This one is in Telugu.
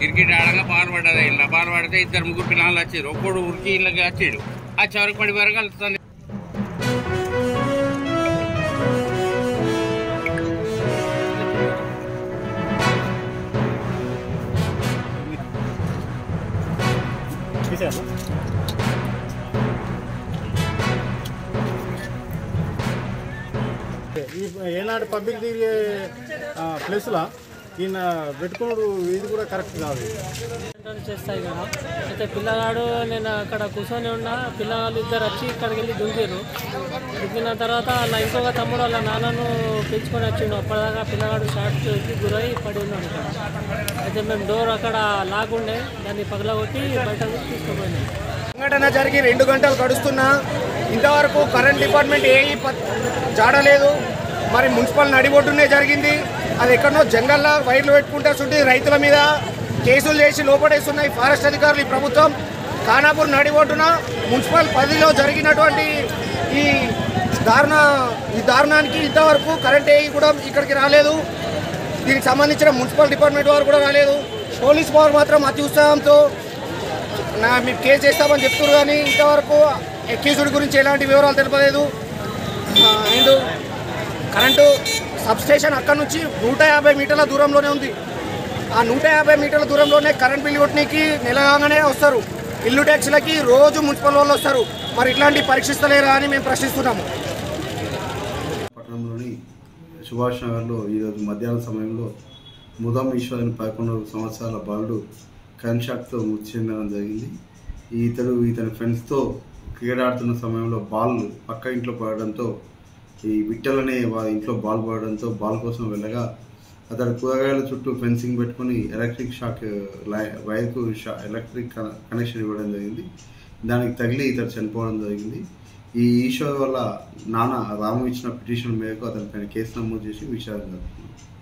క్రికెట్ ఆడగా బాల్ పడ్డది ఇలా బాల్ పడితే ఇద్దరు ముగ్గురు పిల్లలు వచ్చారు. ఒక్కడు ఉరికి ఇళ్ళకి వచ్చాడు. ఆ చివరికి పడి వరకు వెళ్తుంది. ఈ ఏనాడు పబ్లిక్ తిరిగే ప్లేస్లో? ఈయన పెట్టుకున్నాడు ఇది కూడా కరెక్ట్ కాదు. చేస్తాయి కదా. అయితే పిల్లగాడు నేను అక్కడ కూర్చొని ఉన్నా పిల్లగాళ్ళు ఇద్దరు వచ్చి ఇక్కడికి వెళ్ళి దుంకిరు దుంకిన తర్వాత నా ఇంకొక తమ్ముడు వాళ్ళ నాన్నను పిలుచుకొని వచ్చిండు. అప్పటిదాకా పిల్లగాడు షార్ట్కి గురై పడి ఉన్నాడు ఇక్కడ. అయితే మేము డోర్ అక్కడ లాగుండే దాన్ని పగలగొట్టి బయటకు తీసుకుపోయినాం. సంఘటన జరిగి రెండు గంటలు గడుస్తున్నా ఇంతవరకు కరెంట్ డిపార్ట్మెంట్ ఏ జాడలేదు. మరి మున్సిపల్ నడిబొడ్డునే జరిగింది. అది ఎక్కడనో జంగల్లో వైర్లు పెట్టుకుంటే రైతుల మీద కేసులు చేసి లోపడేస్తున్నాయి. ఫారెస్ట్ అధికారులు ఈ ప్రభుత్వం ఖానాపూర్ నడిబొడ్డున మున్సిపల్ పరిధిలో జరిగినటువంటి ఈ దారుణ ఈ దారుణానికి ఇంతవరకు కరెంట్ ఏ కూడా ఇక్కడికి రాలేదు. దీనికి సంబంధించిన మున్సిపల్ డిపార్ట్మెంట్ వారు కూడా రాలేదు. పోలీస్ వారు మాత్రం అతి ఉత్సాహంతో నా మీకు కేసు చేస్తామని చెప్తున్నారు కానీ ఇంతవరకు అక్యూజ్డ్ గురించి ఎలాంటి వివరాలు తెలపలేదు అండ్ కరెంటు సబ్స్టేషన్ అక్కడ నుంచి నూట యాభై మీటర్ల దూరంలోనే ఉంది. ఆ నూట యాభై మీటర్ల దూరంలోనే కరెంట్ బిల్లు కొట్టడానికి నెలగానే వస్తారు. ఇల్లు ట్యాక్స్లకి రోజు మున్సిపల్ వాళ్ళు వస్తారు. మరి ఇట్లాంటి పరీక్షిస్తలేరా అని మేము ప్రశ్నిస్తున్నాము. పట్టణంలోని సుభాష్ నగర్లో ఈరోజు మధ్యాహ్నం సమయంలో ముదం ఈశ్వర్ పదకొండు సంవత్సరాల బాలుడు కరెంట్ షాక్తో మృతి చెందడం జరిగింది. ఈ ఇతడు ఇతని ఫ్రెండ్స్తో క్రికెట్ ఆడుతున్న సమయంలో బాల్ పక్క ఇంట్లో పడడంతో ఈ విట్టల్ అనే వారి ఇంట్లో బాల్ పడడంతో బాల్ కోసం వెళ్ళగా అతడు కూరగాయల చుట్టూ ఫెన్సింగ్ పెట్టుకొని ఎలక్ట్రిక్ షాక్ లై- వైర్కు షా ఎలక్ట్రిక్ కనెక్షన్ ఇవ్వడం జరిగింది. దానికి తగిలి ఇతడు చనిపోవడం జరిగింది. ఈ ఈశ్వర్ వల్ల నాన్న రాము ఇచ్చిన పిటిషన్ మేరకు అతనిపైన కేసు నమోదు చేసి విచారణ జరుపుతున్నారు